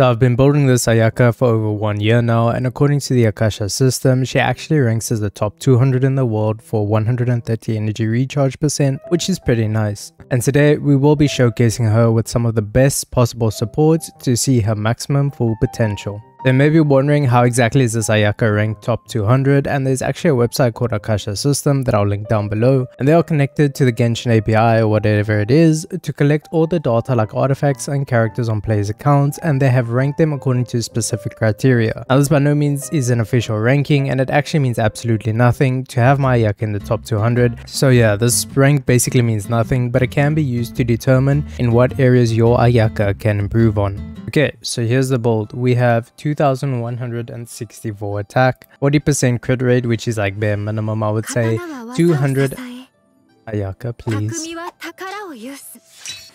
So I've been building this Ayaka for over one year now and according to the Akasha system, she actually ranks as the top 200 in the world for 130 energy recharge percent, which is pretty nice. And today we will be showcasing her with some of the best possible supports to see her maximum full potential. They may be wondering how exactly is this Ayaka ranked top 200 and there's actually a website called Akasha System that I'll link down below and they are connected to the Genshin API or whatever it is to collect all the data like artifacts and characters on players accounts and they have ranked them according to specific criteria. Now this by no means is an official ranking and it actually means absolutely nothing to have my Ayaka in the top 200 so yeah this rank basically means nothing but it can be used to determine in what areas your Ayaka can improve on. Okay, so here's the build. We have 2164 attack, 40% crit rate, which is like bare minimum, I would say. 200 Ayaka, please.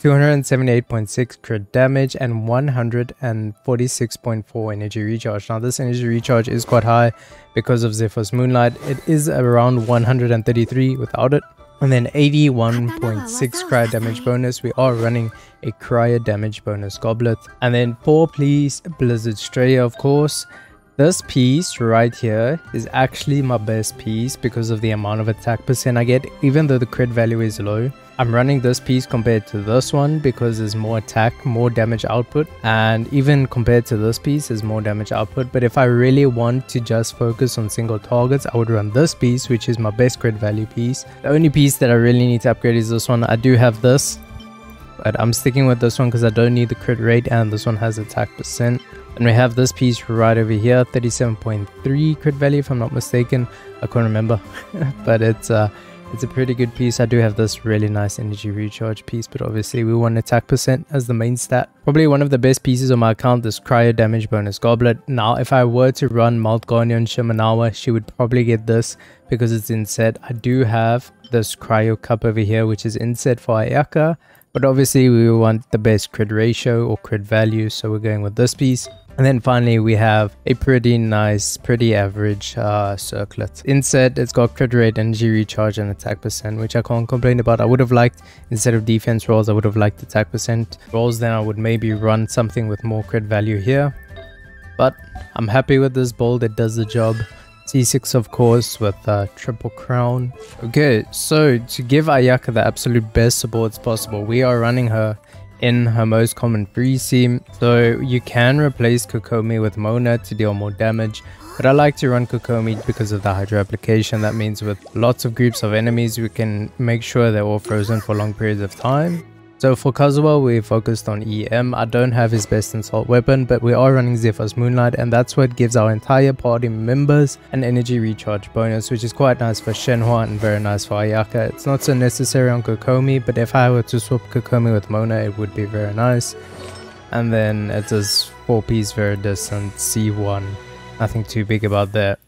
278.6 crit damage and 146.4 energy recharge. Now this energy recharge is quite high because of Zephyr's Moonlight. It is around 133 without it and then 81.6 cryo damage bonus. We are running a cryo damage bonus goblet. And then 4 please blizzard stray of course this piece right here is actually my best piece because of the amount of attack percent I get even though the crit value is low. I'm running this piece compared to this one because there's more attack, more damage output and even compared to this piece there's more damage output but if I really want to just focus on single targets I would run this piece which is my best crit value piece. The only piece that I really need to upgrade is this one. I do have this but I'm sticking with this one because I don't need the crit rate and this one has attack percent. And we have this piece right over here, 37.3 crit value if I'm not mistaken. I can't remember, but it's uh, it's a pretty good piece. I do have this really nice energy recharge piece, but obviously we want attack percent as the main stat. Probably one of the best pieces on my account, this cryo damage bonus goblet. Now, if I were to run Maltganion Shimenawa, she would probably get this because it's in set. I do have this cryo cup over here, which is in set for Ayaka. But obviously we want the best crit ratio or crit value, so we're going with this piece. And then finally we have a pretty nice, pretty average uh, circlet. Inset, it's got crit rate, energy recharge and attack percent, which I can't complain about. I would have liked, instead of defense rolls, I would have liked attack percent rolls. Then I would maybe run something with more crit value here. But I'm happy with this build, it does the job. C6 of course with uh, triple crown. Okay, so to give Ayaka the absolute best supports possible, we are running her in her most common freeze team. So you can replace Kokomi with Mona to deal more damage. But I like to run Kokomi because of the Hydro application. That means with lots of groups of enemies, we can make sure they're all frozen for long periods of time. So for Kazuha, we focused on EM. I don't have his best in slot weapon, but we are running Zephyr's Moonlight, and that's what gives our entire party members an energy recharge bonus, which is quite nice for Shenhe and very nice for Ayaka. It's not so necessary on Kokomi, but if I were to swap Kokomi with Mona, it would be very nice. And then it is 4-piece Viridescent C1. Nothing too big about that.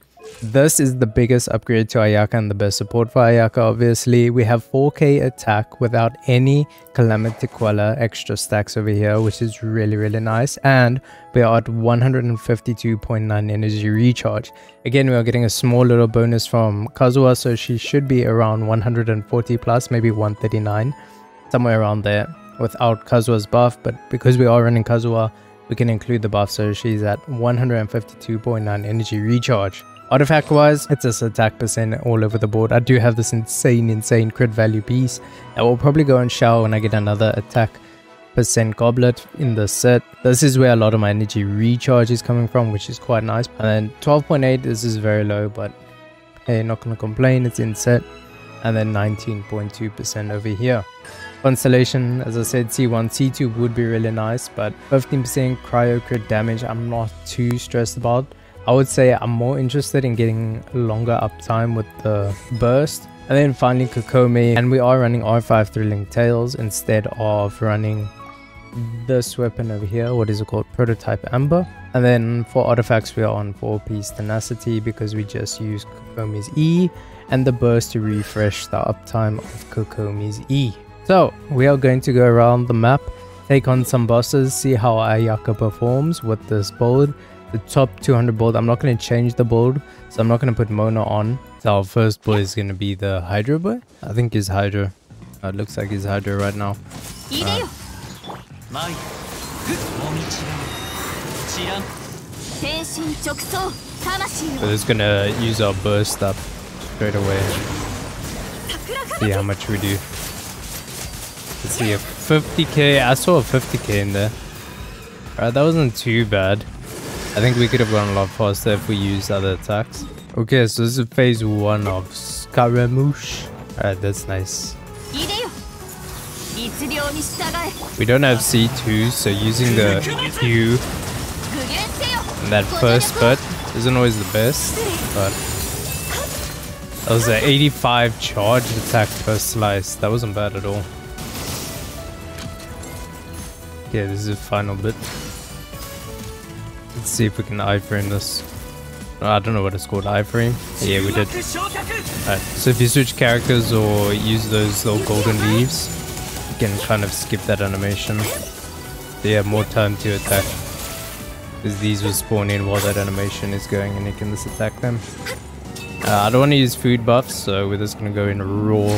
This is the biggest upgrade to Ayaka and the best support for Ayaka obviously. We have 4k attack without any Calamity Queller extra stacks over here which is really really nice and we are at 152.9 energy recharge. Again we are getting a small little bonus from Kazuha so she should be around 140 plus maybe 139 somewhere around there without Kazuha's buff but because we are running Kazuha we can include the buff so she's at 152.9 energy recharge. Artifact wise, it's just attack percent all over the board. I do have this insane, insane crit value piece that will probably go on shower when I get another attack percent goblet in the set. This is where a lot of my energy recharge is coming from, which is quite nice. And then 12.8, this is very low, but hey, not gonna complain, it's in set. And then 19.2% over here. Constellation, as I said, C1, C2 would be really nice, but 15% cryo crit damage, I'm not too stressed about. I would say I'm more interested in getting longer uptime with the burst. And then finally Kokomi, and we are running R5 Thrilling Tales instead of running this weapon over here, what is it called, Prototype Amber. And then for artifacts we are on 4-piece Tenacity because we just use Kokomi's E and the burst to refresh the uptime of Kokomi's E. So we are going to go around the map, take on some bosses, see how Ayaka performs with this build the top 200 build. I'm not going to change the build, so I'm not going to put Mona on. So our first boy is going to be the Hydra boy. I think he's Hydra. Uh, it looks like he's Hydra right now. Uh, We're just gonna use our burst up straight away. See how much we do. Let's see a 50k. I saw a 50k in there. Alright, that wasn't too bad. I think we could have gone a lot faster if we used other attacks. Okay, so this is phase one of Scaramouche. Alright, that's nice. We don't have C2, so using the Q in that first spurt isn't always the best, but that was an 85 charge attack per slice. That wasn't bad at all. Okay, this is the final bit. Let's see if we can iframe this. I don't know what it's called, iframe? Yeah, we did. Alright, so if you switch characters or use those little golden leaves, you can kind of skip that animation. You have more time to attack. Because these will spawn in while that animation is going and you can just attack them. Uh, I don't want to use food buffs, so we're just going to go in raw.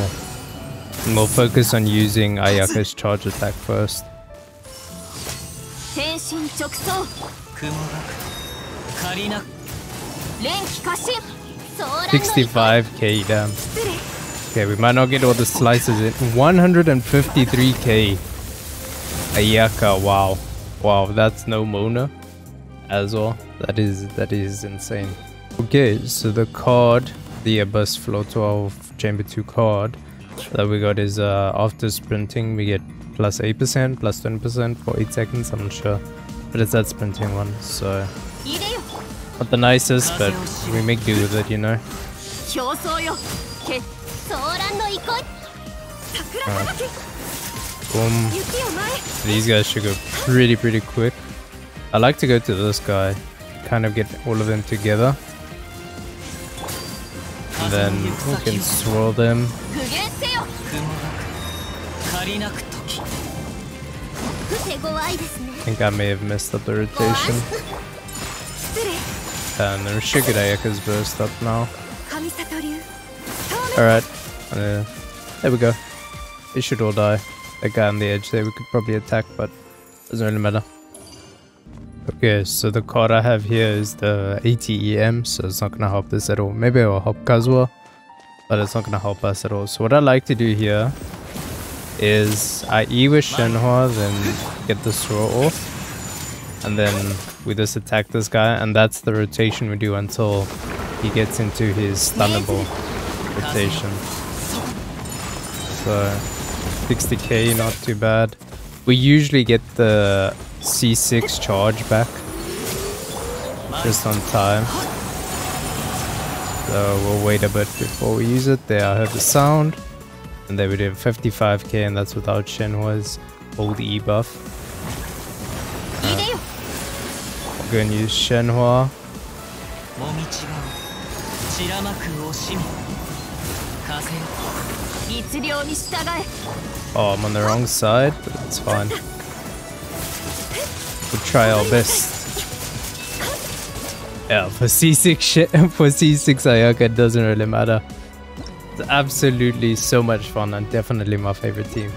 And we'll focus on using Ayaka's charge attack first. 65k damn. Okay, we might not get all the slices in. 153k. Ayaka, wow. Wow, that's no Mona as well. That is that is insane. Okay, so the card, the Abyss Floor 12 Chamber 2 card that we got is uh, after sprinting we get plus 8%, plus 20% for 8 seconds, I'm not sure. But it's that sprinting one, so... Not the nicest, but we make do with it, you know? Boom. These guys should go pretty, pretty quick. I like to go to this guy. Kind of get all of them together. And then we can swirl them. I think I may have messed up the rotation. And then Ayaka's burst up now. Alright. Uh, there we go. They should all die. That guy on the edge there we could probably attack, but doesn't really matter. Okay, so the card I have here is the ATEM, so it's not gonna help this at all. Maybe it will help Kazuha, but it's not gonna help us at all. So what I like to do here is I E with Shenhe, then get the straw off, and then we just attack this guy, and that's the rotation we do until he gets into his stunnable rotation. So 60k, not too bad. We usually get the C6 charge back just on time. So we'll wait a bit before we use it. There I heard the sound. And then we did 55k and that's without Shenhe's old E buff. Uh, I'm gonna use Shenhe. Oh, I'm on the wrong side, but it's fine. We'll try our best. Yeah, for C6 shit, for C6 Ayaka, it doesn't really matter. Absolutely so much fun and definitely my favorite team.